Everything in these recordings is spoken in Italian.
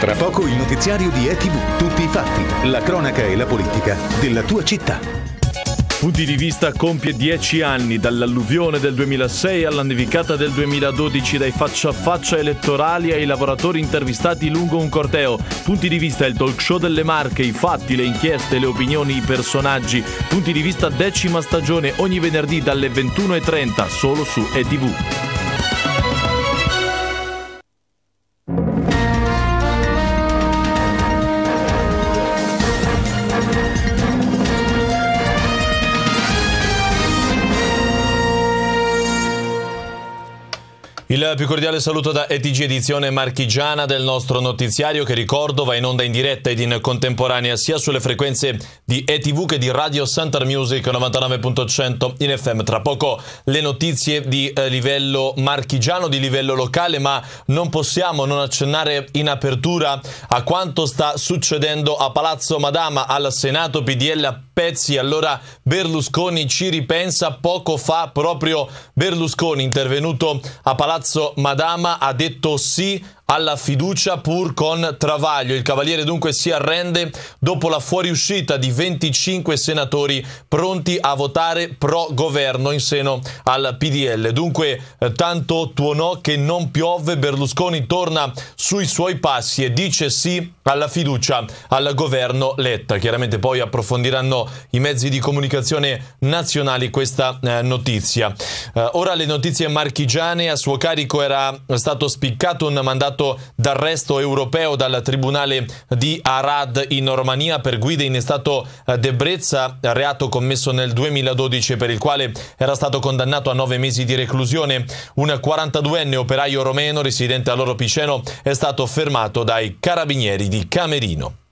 Tra poco il notiziario di ETV, tutti i fatti, la cronaca e la politica della tua città. Punti di vista compie dieci anni dall'alluvione del 2006 alla nevicata del 2012, dai faccia a faccia elettorali ai lavoratori intervistati lungo un corteo. Punti di vista il talk show delle marche, i fatti, le inchieste, le opinioni, i personaggi. Punti di vista decima stagione ogni venerdì dalle 21.30 solo su ETV. Più cordiale saluto da ETG edizione marchigiana del nostro notiziario che ricordo va in onda in diretta ed in contemporanea sia sulle frequenze di ETV che di Radio Center Music 99.100 in FM. Tra poco le notizie di eh, livello marchigiano, di livello locale, ma non possiamo non accennare in apertura a quanto sta succedendo a Palazzo Madama al Senato PDL pezzi. Allora Berlusconi ci ripensa poco fa proprio Berlusconi intervenuto a Palazzo Madama ha detto sì alla fiducia pur con travaglio. Il Cavaliere dunque si arrende dopo la fuoriuscita di 25 senatori pronti a votare pro governo in seno al PDL. Dunque eh, tanto tuonò che non piove, Berlusconi torna sui suoi passi e dice sì alla fiducia al governo Letta. Chiaramente poi approfondiranno i mezzi di comunicazione nazionali questa eh, notizia. Eh, ora le notizie marchigiane, a suo carico era stato spiccato un mandato mandato d'arresto europeo dal Tribunale di Arad in Romania per guida in stato d'ebbrezza, reato commesso nel 2012 per il quale era stato condannato a nove mesi di reclusione. Un 42enne operaio romeno residente a Loro Piceno è stato fermato dai carabinieri di Camerino.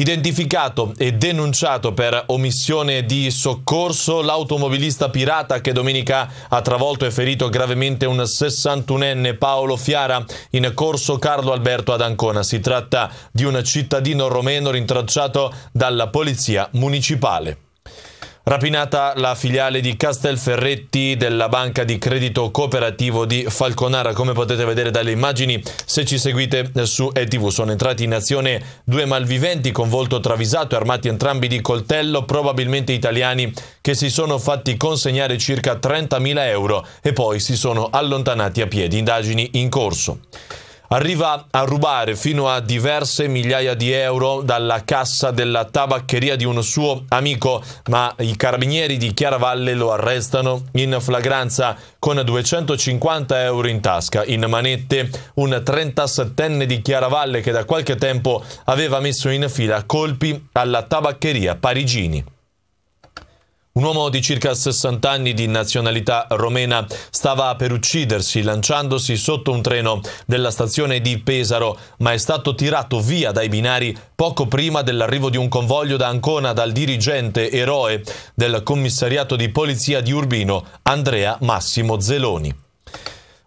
Identificato e denunciato per omissione di soccorso l'automobilista pirata che domenica ha travolto e ferito gravemente un 61enne Paolo Fiara in corso Carlo Alberto ad Ancona. Si tratta di un cittadino romeno rintracciato dalla polizia municipale. Rapinata la filiale di Castelferretti della banca di credito cooperativo di Falconara, come potete vedere dalle immagini se ci seguite su ETV. Sono entrati in azione due malviventi con volto travisato e armati entrambi di coltello, probabilmente italiani, che si sono fatti consegnare circa 30.000 euro e poi si sono allontanati a piedi. Indagini in corso arriva a rubare fino a diverse migliaia di euro dalla cassa della tabaccheria di un suo amico, ma i carabinieri di Chiaravalle lo arrestano in flagranza con 250 euro in tasca. In manette un 37enne di Chiaravalle che da qualche tempo aveva messo in fila colpi alla tabaccheria Parigini. Un uomo di circa 60 anni di nazionalità romena stava per uccidersi lanciandosi sotto un treno della stazione di Pesaro, ma è stato tirato via dai binari poco prima dell'arrivo di un convoglio da Ancona dal dirigente eroe del commissariato di polizia di Urbino, Andrea Massimo Zeloni.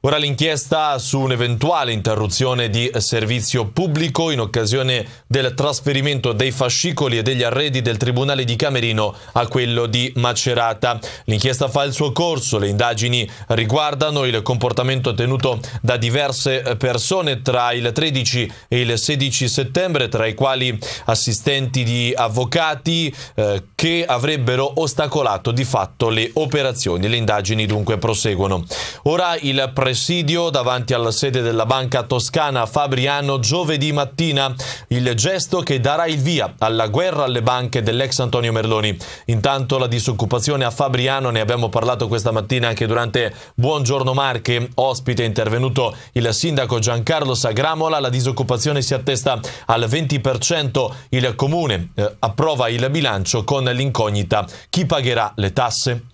Ora l'inchiesta su un'eventuale interruzione di servizio pubblico in occasione del trasferimento dei fascicoli e degli arredi del Tribunale di Camerino a quello di Macerata. L'inchiesta fa il suo corso, le indagini riguardano il comportamento tenuto da diverse persone tra il 13 e il 16 settembre, tra i quali assistenti di avvocati eh, che avrebbero ostacolato di fatto le operazioni. Le indagini dunque proseguono. Ora il presidente presidio davanti alla sede della Banca Toscana Fabriano giovedì mattina, il gesto che darà il via alla guerra alle banche dell'ex Antonio Merloni. Intanto la disoccupazione a Fabriano, ne abbiamo parlato questa mattina anche durante Buongiorno Marche, ospite è intervenuto il sindaco Giancarlo Sagramola, la disoccupazione si attesta al 20%, il comune eh, approva il bilancio con l'incognita. Chi pagherà le tasse.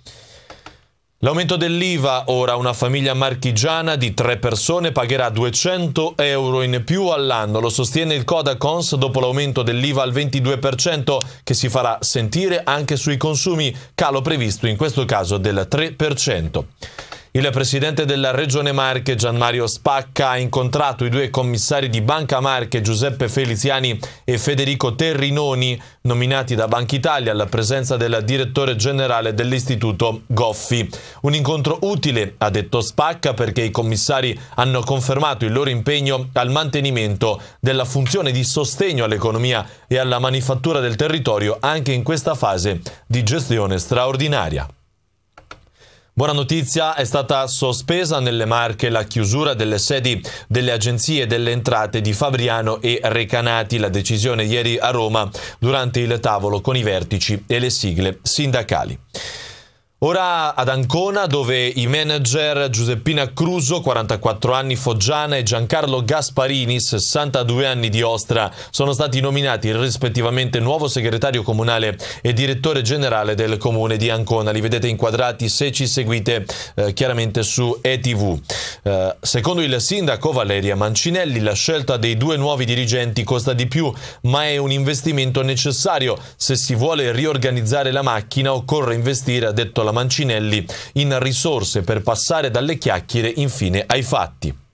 L'aumento dell'IVA, ora una famiglia marchigiana di tre persone pagherà 200 euro in più all'anno, lo sostiene il Codacons dopo l'aumento dell'IVA al 22% che si farà sentire anche sui consumi, calo previsto in questo caso del 3%. Il presidente della Regione Marche, Gianmario Spacca, ha incontrato i due commissari di Banca Marche, Giuseppe Feliziani e Federico Terrinoni, nominati da Banca Italia alla presenza del direttore generale dell'Istituto Goffi. Un incontro utile, ha detto Spacca, perché i commissari hanno confermato il loro impegno al mantenimento della funzione di sostegno all'economia e alla manifattura del territorio anche in questa fase di gestione straordinaria. Buona notizia, è stata sospesa nelle Marche la chiusura delle sedi delle agenzie delle entrate di Fabriano e Recanati. La decisione ieri a Roma durante il tavolo con i vertici e le sigle sindacali. Ora ad Ancona dove i manager Giuseppina Cruso, 44 anni Foggiana e Giancarlo Gasparini, 62 anni di Ostra, sono stati nominati rispettivamente nuovo segretario comunale e direttore generale del comune di Ancona. Li vedete inquadrati se ci seguite eh, chiaramente su ETV. Eh, secondo il sindaco Valeria Mancinelli la scelta dei due nuovi dirigenti costa di più ma è un investimento necessario. Se si vuole riorganizzare la macchina occorre investire, ha detto la Mancinelli in risorse per passare dalle chiacchiere infine ai fatti.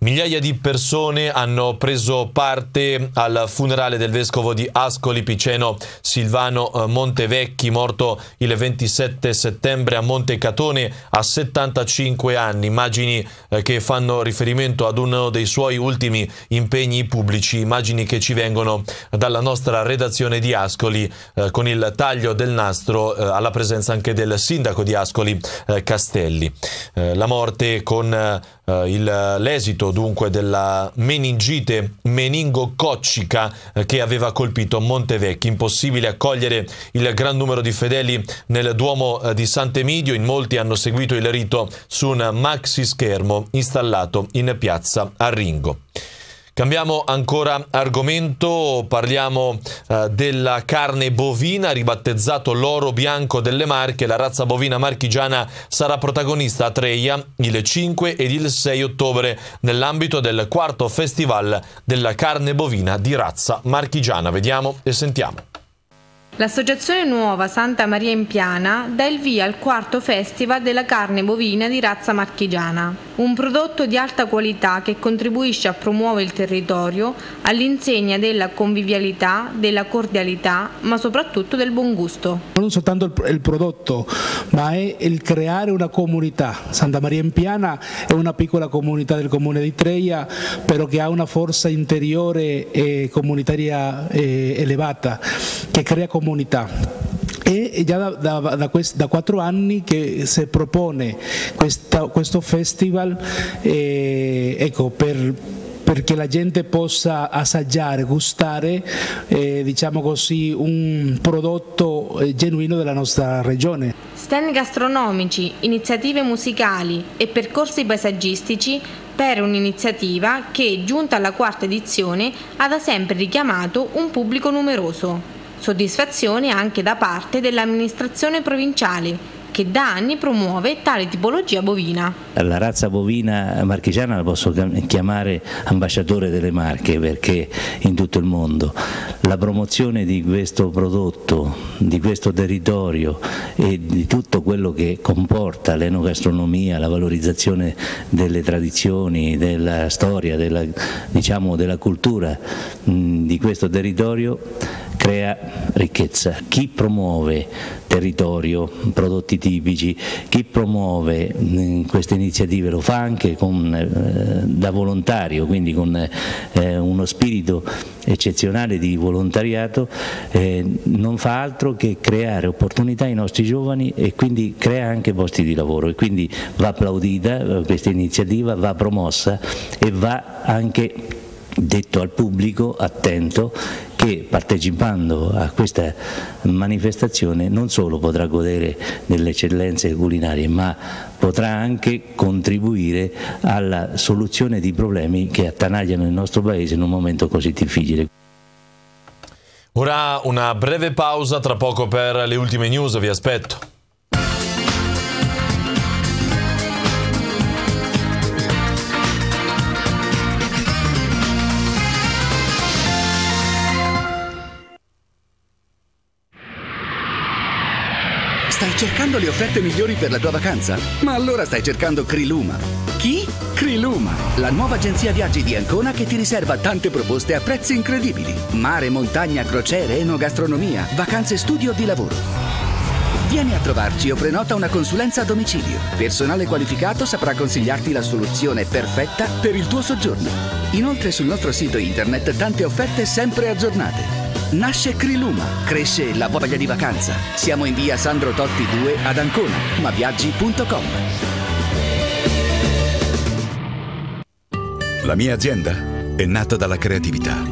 Migliaia di persone hanno preso parte al funerale del vescovo di Ascoli Piceno Silvano eh, Montevecchi, morto il 27 settembre a Montecatone a 75 anni. Immagini eh, che fanno riferimento ad uno dei suoi ultimi impegni pubblici, immagini che ci vengono dalla nostra redazione di Ascoli eh, con il taglio del nastro alla presenza anche del sindaco di Ascoli Castelli. La morte con l'esito dunque della meningite meningococcica eh, che aveva colpito Montevecchi. Impossibile accogliere il gran numero di fedeli nel Duomo eh, di Sant'Emidio. In molti hanno seguito il rito su un maxi schermo installato in piazza Arringo. Cambiamo ancora argomento, parliamo eh, della carne bovina, ribattezzato l'oro bianco delle Marche, la razza bovina marchigiana sarà protagonista a Treia il 5 ed il 6 ottobre nell'ambito del quarto festival della carne bovina di razza marchigiana. Vediamo e sentiamo. L'associazione nuova Santa Maria in Piana dà il via al quarto festival della carne bovina di razza marchigiana, un prodotto di alta qualità che contribuisce a promuovere il territorio all'insegna della convivialità, della cordialità, ma soprattutto del buon gusto. Non soltanto il prodotto, ma è il creare una comunità. Santa Maria in Piana è una piccola comunità del comune di Treia, però che ha una forza interiore e comunitaria eh, elevata, che crea comunità comunità. E già da, da, da, da, quattro anni che si propone questa, questo festival eh, ecco, per, perché la gente possa assaggiare, gustare eh, diciamo così, un prodotto eh, genuino della nostra regione. Stand gastronomici, iniziative musicali e percorsi paesaggistici per un'iniziativa che, giunta alla quarta edizione, ha da sempre richiamato un pubblico numeroso. Soddisfazione anche da parte dell'amministrazione provinciale che da anni promuove tale tipologia bovina. La razza bovina marchigiana la posso chiamare ambasciatore delle Marche perché in tutto il mondo la promozione di questo prodotto, di questo territorio e di tutto quello che comporta l'enogastronomia, la valorizzazione delle tradizioni, della storia, della, diciamo, della cultura di questo territorio crea ricchezza. Chi promuove territorio, prodotti tipici, chi promuove queste iniziative lo fa anche con, eh, da volontario, quindi con eh, uno spirito eccezionale di volontariato, eh, non fa altro che creare opportunità ai nostri giovani e quindi crea anche posti di lavoro. E quindi va applaudita eh, questa iniziativa, va promossa e va anche detto al pubblico attento che partecipando a questa manifestazione non solo potrà godere delle eccellenze culinarie ma potrà anche contribuire alla soluzione di problemi che attanagliano il nostro Paese in un momento così difficile. Ora una breve pausa, tra poco per le ultime news, vi aspetto. Stai cercando le offerte migliori per la tua vacanza? Ma allora stai cercando Criluma. Chi? Criluma, la nuova agenzia viaggi di Ancona che ti riserva tante proposte a prezzi incredibili. Mare, montagna, crociere, enogastronomia, vacanze studio di lavoro. Vieni a trovarci o prenota una consulenza a domicilio. Personale qualificato saprà consigliarti la soluzione perfetta per il tuo soggiorno. Inoltre sul nostro sito internet tante offerte sempre aggiornate. Nasce Criluma, cresce la voglia di vacanza. Siamo in via Sandro Totti 2 ad Ancona, maviaggi.com. La mia azienda è nata dalla creatività.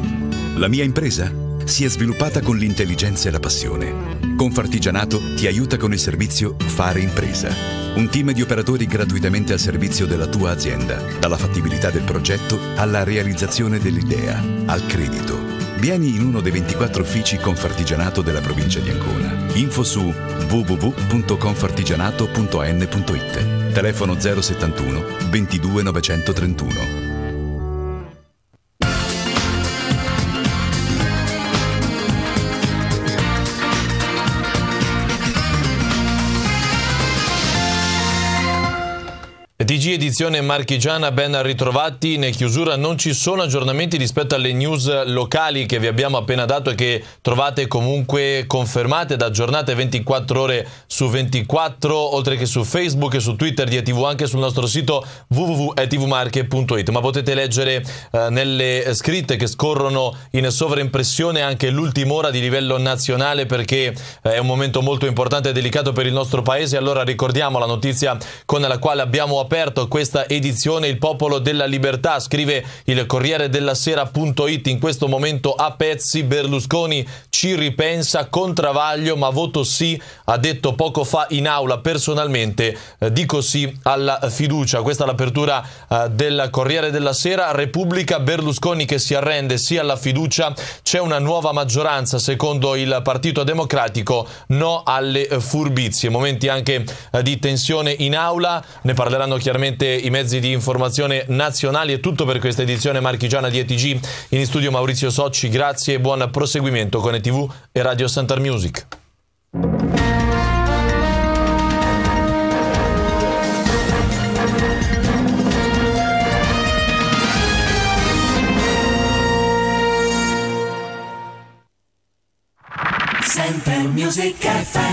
La mia impresa si è sviluppata con l'intelligenza e la passione. Confartigianato ti aiuta con il servizio Fare Impresa. Un team di operatori gratuitamente al servizio della tua azienda, dalla fattibilità del progetto alla realizzazione dell'idea, al credito Vieni in uno dei 24 uffici Confartigianato della provincia di Ancona. Info su www.confartigianato.n.it. Telefono 071 22 931. TG edizione marchigiana, ben ritrovati. In chiusura non ci sono aggiornamenti rispetto alle news locali che vi abbiamo appena dato e che trovate comunque confermate ed aggiornate 24 ore su 24, oltre che su Facebook e su Twitter di ETV, anche sul nostro sito www.etvmarche.it. Ma potete leggere eh, nelle scritte che scorrono in sovraimpressione anche l'ultima ora di livello nazionale perché eh, è un momento molto importante e delicato per il nostro paese. Allora ricordiamo la notizia con la quale abbiamo aperto aperto questa edizione il popolo della libertà, scrive il Corriere della Sera.it, in questo momento a pezzi Berlusconi ci ripensa con travaglio ma voto sì, ha detto poco fa in aula personalmente, eh, dico sì alla fiducia, questa è l'apertura eh, del Corriere della Sera, Repubblica Berlusconi che si arrende sì alla fiducia, c'è una nuova maggioranza secondo il Partito Democratico, no alle furbizie, momenti anche eh, di tensione in aula, ne parleranno chiaramente i mezzi di informazione nazionali. È tutto per questa edizione marchigiana di ETG. In studio Maurizio Socci, grazie e buon proseguimento con ETV e Radio Center Music. Music FM